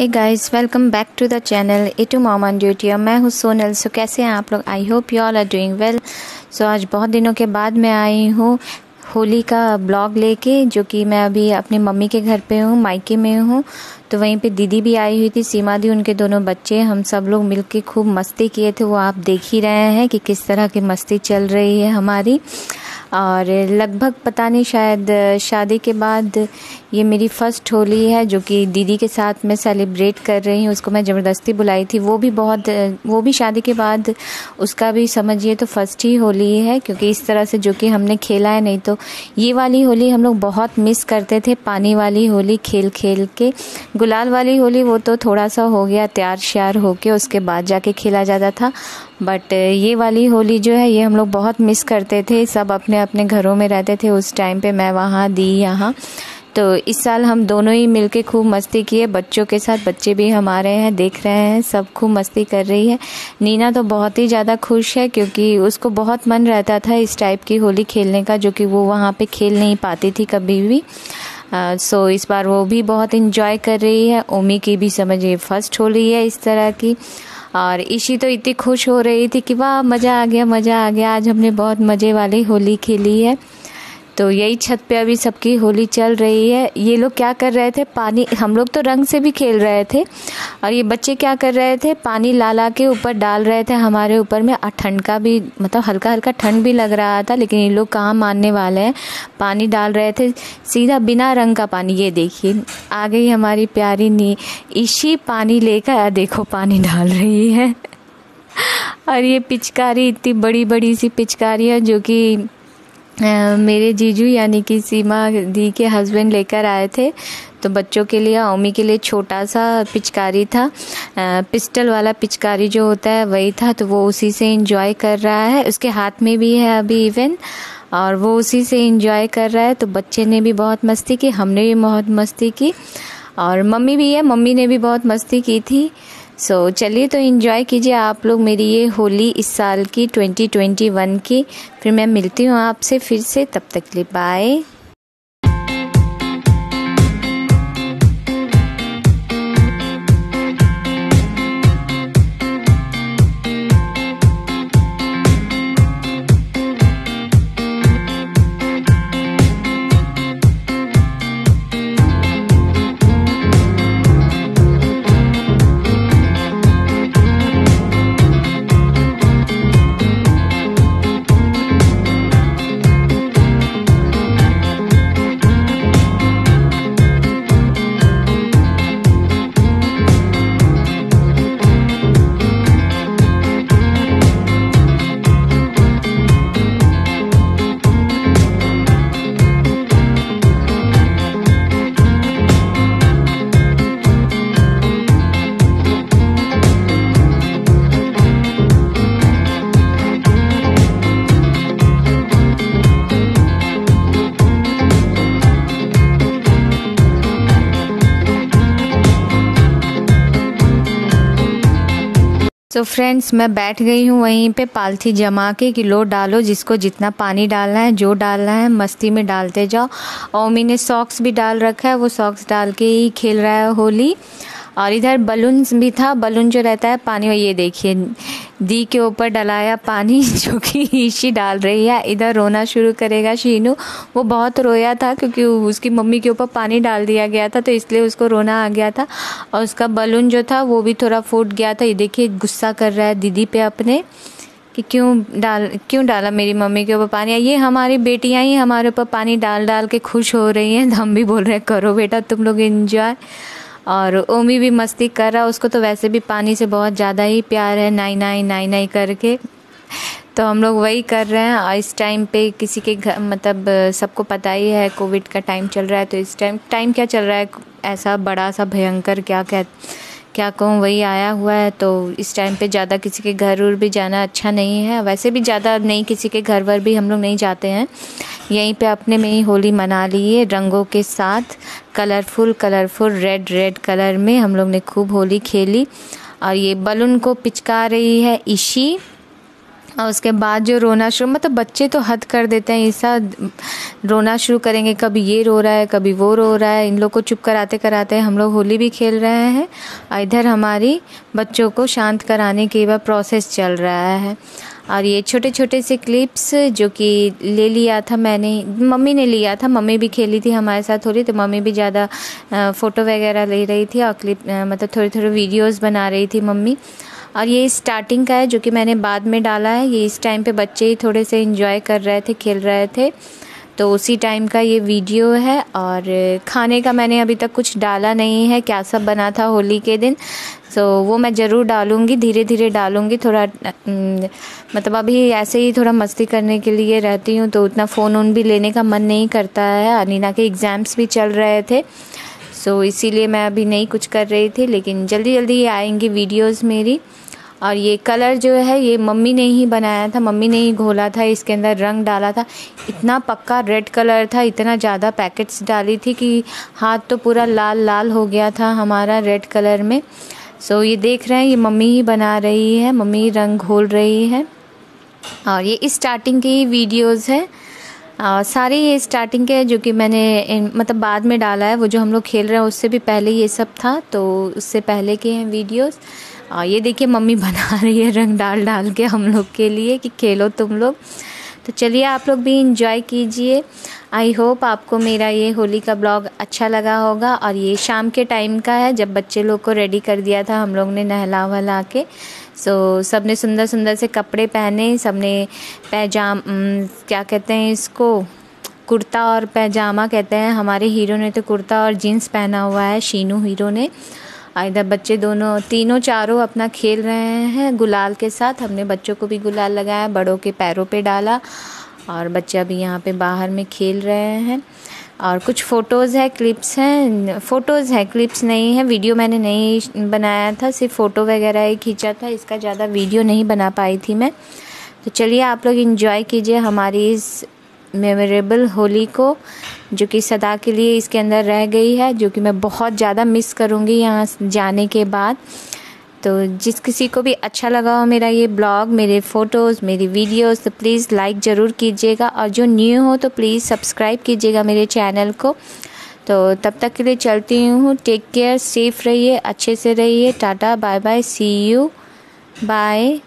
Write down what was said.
Hey guys welcome back to the channel a to mom on duty और मैं हूँ Sonal. So कैसे हैं आप लोग? I hope you all are doing well so आज बहुत दिनों के बाद मैं आई हूँ होली का ब्लॉग लेके, जो कि मैं अभी अपनी मम्मी के घर पे हूँ, मायके में हूँ। तो वहीं पे दीदी भी आई हुई थी, सीमा दी, उनके दोनों बच्चे। हम सब लोग मिलके खूब मस्ती किए थे। वो आप देख ही रहे हैं कि किस तरह की मस्ती चल रही है हमारी। और लगभग पता नहीं, शायद, शादी के बाद ये मेरी फ़र्स्ट होली है, जो कि दीदी के साथ मैं सेलिब्रेट कर रही हूँ, उसको मैं ज़बरदस्ती बुलाई थी। वो भी बहुत, वो भी शादी के बाद उसका भी समझिए तो फ़र्स्ट ही होली है, क्योंकि इस तरह से जो कि हमने खेला है, नहीं तो ये वाली होली हम लोग बहुत मिस करते थे, पानी वाली होली, खेल खेल के। गुलाल वाली होली वो तो थोड़ा सा हो गया तैयार श्यार होके उसके बाद जाके खेला जाता था। बट ये वाली होली जो है, ये हम लोग बहुत मिस करते थे, सब अपने अपने घरों में रहते थे उस टाइम पे मैं वहाँ दी यहाँ। तो इस साल हम दोनों ही मिलके खूब मस्ती किए। बच्चों के साथ बच्चे भी हमारे हैं देख रहे हैं सब खूब मस्ती कर रही है। नीना तो बहुत ही ज़्यादा खुश है क्योंकि उसको बहुत मन रहता था इस टाइप की होली खेलने का जो कि वो वहाँ पे खेल नहीं पाती थी कभी भी। सो uh, इस बार वो भी बहुत इन्जॉय कर रही है। ओमी की भी समझिए फ़र्स्ट होली है इस तरह की। और ईशी तो इतनी खुश हो रही थी कि वाह, मज़ा आ गया, मज़ा आ गया। आज हमने बहुत मज़े वाली होली खेली है। तो यही छत पे अभी सबकी होली चल रही है। ये लोग क्या कर रहे थे? पानी, हम लोग तो रंग से भी खेल रहे थे। और ये बच्चे क्या कर रहे थे? पानी ला ला के ऊपर डाल रहे थे हमारे ऊपर में। और ठंड का भी मतलब हल्का हल्का ठंड भी लग रहा था, लेकिन ये लोग कहाँ मानने वाले हैं? पानी डाल रहे थे सीधा बिना रंग का पानी। ये देखिए आ गई हमारी प्यारी नी इसी पानी लेकर देखो पानी डाल रही है। और ये पिचकारी, इतनी बड़ी बड़ी सी पिचकारी है जो कि मेरे जीजू यानी कि सीमा दी के हस्बैंड लेकर आए थे तो बच्चों के लिए ओमी के लिए छोटा सा पिचकारी था। पिस्टल वाला पिचकारी जो होता है, वही था तो वो उसी से इंजॉय कर रहा है। उसके हाथ में भी है अभी इवन और वो उसी से इंजॉय कर रहा है। तो बच्चे ने भी बहुत मस्ती की, हमने भी बहुत मस्ती की, और मम्मी भी है, मम्मी ने भी बहुत मस्ती की थी। सो so, चलिए तो इन्जॉय कीजिए आप लोग मेरी ये होली इस साल की 2021 की। फिर मैं मिलती हूँ आपसे फिर से तब तक लिए बाय सो so फ्रेंड्स मैं बैठ गई हूँ वहीं पे पालथी जमा के कि लो डालो जिसको जितना पानी डालना है, जो डालना है, मस्ती में डालते जाओ। ओमी ने सॉक्स भी डाल रखा है, वो सॉक्स डाल के ही खेल रहा है होली। और इधर बलून भी था। बलून जो रहता है, पानी ये देखिए, दी के ऊपर डलाया पानी, जो कि ईशी डाल रही है। इधर रोना शुरू करेगा शीनू। वो बहुत रोया था, क्योंकि उसकी मम्मी के ऊपर पानी डाल दिया गया था तो इसलिए उसको रोना आ गया था। और उसका बलून जो था, वो भी थोड़ा फूट गया था। ये देखिए, गुस्सा कर रहा है दीदी पे अपने, कि क्यों डाल, क्यों डाला मेरी मम्मी के ऊपर पानी? ये हमारी बेटियाँ ही हमारे ऊपर पानी डाल डाल के खुश हो रही हैं। हम भी बोल रहे हैं, करो बेटा, तुम लोग इन्जॉय और ओमी भी मस्ती कर रहा, उसको तो वैसे भी पानी से बहुत ज़्यादा ही प्यार है, नाई नाई नाई नाई करके। तो हम लोग वही कर रहे हैं, और इस टाइम पे किसी के घर मतलब सबको पता ही है, कोविड का टाइम चल रहा है तो इस टाइम टाइम क्या चल रहा है, ऐसा बड़ा सा भयंकर क्या क्या क्या कहूँ, वही आया हुआ है तो इस टाइम पे ज़्यादा किसी के घर उर भी जाना अच्छा नहीं है। वैसे भी ज़्यादा नहीं, किसी के घर वर भी हम लोग नहीं जाते हैं। यहीं पे अपने में ही होली मना लिए रंगों के साथ। Colourful colourful red red colour में हम लोग ने खूब होली खेली। और ये बलून को पिचका रही है ईशी। और उसके बाद जो रोना शुरू मतलब बच्चे तो हद कर देते हैं ऐसा रोना शुरू करेंगे, कभी ये रो रहा है, कभी वो रो रहा है, इन लोग को चुप कराते कराते हम लोग होली भी खेल रहे हैं, और इधर हमारी बच्चों को शांत कराने की वह प्रोसेस चल रहा है, और ये छोटे छोटे से क्लिप्स जो कि ले लिया था मैंने, मम्मी ने लिया था, मम्मी भी खेली थी हमारे साथ थोड़ी तो मम्मी भी ज़्यादा फ़ोटो वगैरह ले रही थी, और क्लिप मतलब थोड़ी थोड़ी वीडियोस बना रही थी मम्मी और ये स्टार्टिंग का है, जो कि मैंने बाद में डाला है। ये इस टाइम पे बच्चे ही थोड़े से इन्जॉय कर रहे थे, खेल रहे थे। तो उसी टाइम का ये वीडियो है और खाने का मैंने अभी तक कुछ डाला नहीं है, क्या सब बना था होली के दिन। सो वो मैं ज़रूर डालूँगी धीरे धीरे डालूँगी, थोड़ा मतलब अभी ऐसे ही थोड़ा मस्ती करने के लिए रहती हूँ तो उतना फ़ोन उन भी लेने का मन नहीं करता है। अनिना के एग्ज़ाम्स भी चल रहे थे। सो so, इसीलिए मैं अभी नहीं कुछ कर रही थी लेकिन जल्दी जल्दी ये आएँगी वीडियोस मेरी। और ये कलर जो है ये मम्मी ने ही बनाया था मम्मी ने ही घोला था इसके अंदर रंग डाला था। इतना पक्का रेड कलर था इतना ज़्यादा पैकेट्स डाली थी कि हाथ तो पूरा लाल लाल हो गया था हमारा रेड कलर में। सो so, ये देख रहे हैं ये मम्मी ही बना रही है मम्मी रंग घोल रही है। और ये स्टार्टिंग की वीडियोज़ है। सारे ये स्टार्टिंग के जो कि मैंने मतलब बाद में डाला है वो जो हम लोग खेल रहे हैं उससे भी पहले ये सब था तो उससे पहले के हैं वीडियोस आ, ये देखिए मम्मी बना रही है रंग डाल डाल के हम लोग के लिए कि खेलो तुम लोग। तो चलिए आप लोग भी इंजॉय कीजिए। आई होप आपको मेरा ये होली का ब्लॉग अच्छा लगा होगा और ये शाम के टाइम का है जब बच्चे लोग को रेडी कर दिया था हम लोग ने नहला वहला के। सो सबने सुंदर सुंदर से कपड़े पहने सबने पैजाम क्या कहते हैं इसको? कुर्ता और पैजामा कहते हैं। हमारे हीरो ने तो कुर्ता और जीन्स पहना हुआ है, शीनू हीरो ने। इधर बच्चे दोनों, तीनों चारों अपना खेल रहे हैं गुलाल के साथ। हमने बच्चों को भी गुलाल लगाया, बड़ों के पैरों पे डाला और बच्चे अभी यहाँ पे बाहर में खेल रहे हैं। और कुछ फ़ोटोज़ है, क्लिप्स हैं। फ़ोटोज़ है, क्लिप्स नहीं है। वीडियो मैंने नहीं बनाया था, सिर्फ़ फ़ोटो वगैरह ही खींचा था। इसका ज़्यादा वीडियो नहीं बना पाई थी मैं। तो चलिए आप लोग इन्जॉय कीजिए हमारी इस मेमोरेबल होली को, जो कि सदा के लिए इसके अंदर रह गई है, जो कि मैं बहुत ज़्यादा मिस करूँगी यहाँ जाने के बाद। तो जिस किसी को भी अच्छा लगा हो मेरा ये ब्लॉग मेरे फ़ोटोज़ मेरी वीडियोस तो प्लीज़ लाइक ज़रूर कीजिएगा। और जो न्यू हो तो प्लीज़ सब्सक्राइब कीजिएगा मेरे चैनल को। तो तब तक के लिए चलती हूँ। टेक केयर सेफ़ रहिए, अच्छे से रहिए। Tata bye bye see you bye